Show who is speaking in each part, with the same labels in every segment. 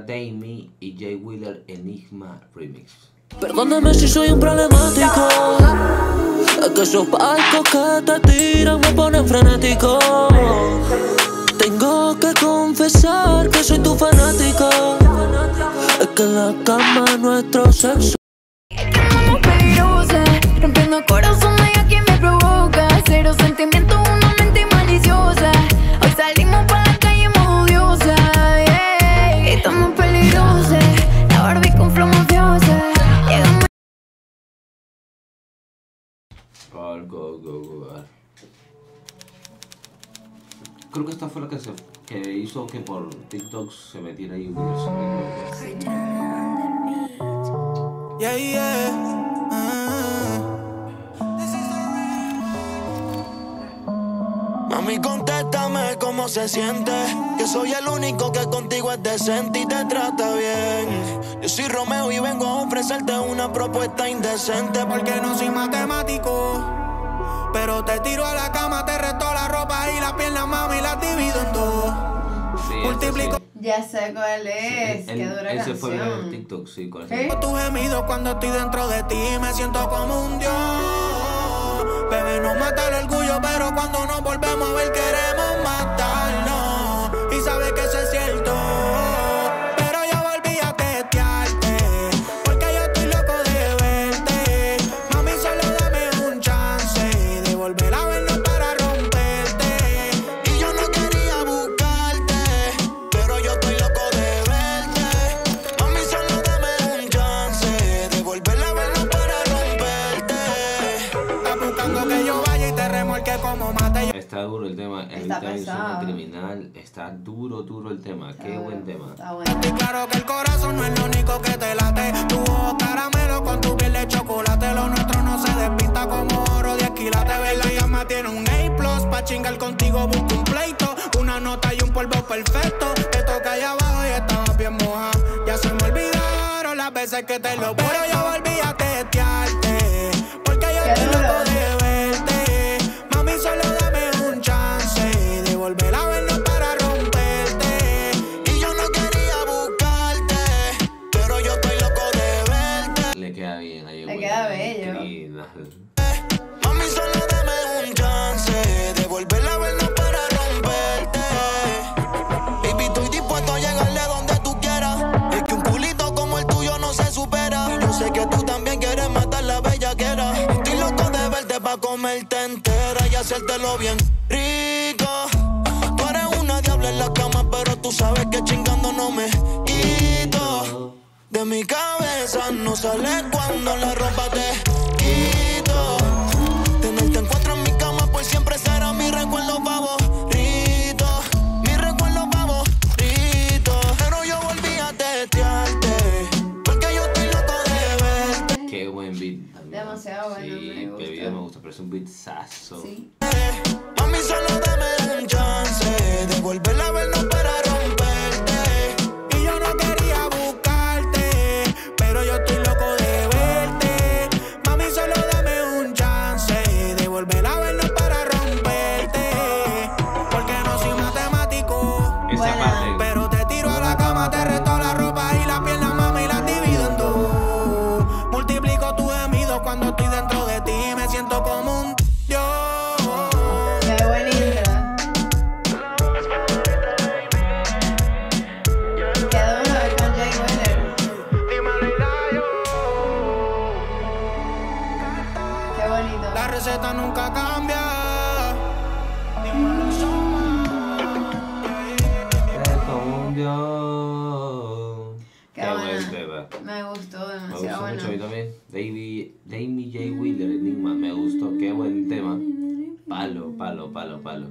Speaker 1: Damie y Jay Wheeler Enigma Remix.
Speaker 2: Perdóname si soy un problemático. Es que esos palcos que te tiran me ponen frenético. Tengo que confesar que soy tu fanático. Es que en la cama nuestro sexo.
Speaker 3: Estamos peligrosas, rompiendo corazones y a quien me provoca. Cero sentimiento,
Speaker 1: All go, go, go. a ver. Creo que esta fue la que, se, que hizo que por TikTok se metiera ahí un
Speaker 4: Mami, contéstame cómo se siente. Que soy el único que contigo es decente y te trata bien. Yo soy Romeo y vengo a ofrecerte una propuesta indecente. Porque no soy matemático. Pero te tiro a la cama, te resto la ropa y las piernas, mami, las divido en dos.
Speaker 1: Sí,
Speaker 4: Multiplico
Speaker 1: sí.
Speaker 5: Ya sé cuál es,
Speaker 1: Él-
Speaker 5: qué dura
Speaker 1: él se fue
Speaker 5: canción.
Speaker 1: TikTok, sí, con
Speaker 5: ¿Sí?
Speaker 1: ese.
Speaker 4: tus gemidos cuando estoy dentro de ti. Me siento como un dios. Bebé, nos mata el orgullo, pero cuando nos volvemos a ver queremos matarnos. Remolque como mate. Yo
Speaker 1: Está duro el tema,
Speaker 5: Está
Speaker 1: también suena
Speaker 5: pesado.
Speaker 1: criminal, está duro, duro el tema, qué buen tema.
Speaker 5: Está bueno.
Speaker 4: Claro que el corazón no es lo único que te late. Tu ojo caramelo con tu piel de chocolate. Lo nuestro no se despinta como oro de quilates. Ver la llama tiene un A+, pa' chingar contigo busco un pleito. Una nota y un polvo perfecto. Te toca allá abajo y estaba bien moja. Ya se me olvidaron las veces que te lo Pero yo volví a testearte. Porque yo
Speaker 5: duro.
Speaker 4: loco de
Speaker 1: criminal.
Speaker 4: Mami, solo dame un chance de volver a vernos para romperte. Baby, estoy dispuesto a llegarle donde tú quieras. Es que un culito como el tuyo no se supera. Yo sé que tú también quieres matar la bellaquera. Estoy loco de verte pa' comerte entera y hacértelo bien rico. Tú eres una diabla en la cama, pero tú sabes que chingando no me quito. De mi cabeza no sale cuando la ropa te Tenerte en mi cama por siempre será mi recuerdo favorito. Mi recuerdo favorito. Pero yo volví a testearte. Porque yo estoy loco de verte.
Speaker 1: Qué buen beat también.
Speaker 5: Demasiado bueno,
Speaker 1: Sí,
Speaker 5: me gusta.
Speaker 1: el video me gusta, pero es un beat sasso.
Speaker 5: Sí.
Speaker 4: Mami, solo dame un chance de
Speaker 1: mí también. Davey, J. Wheeler, Enigma, me gustó, qué buen tema. Palo, palo, palo, palo.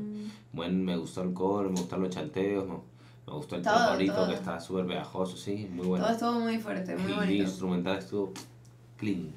Speaker 1: Buen, me gustó el coro, me gustaron los chanteos, me, me gustó el
Speaker 5: todo.
Speaker 1: que está súper pegajoso, sí, muy bueno.
Speaker 5: Todo estuvo muy fuerte, muy
Speaker 1: y el
Speaker 5: bonito.
Speaker 1: instrumental estuvo clean.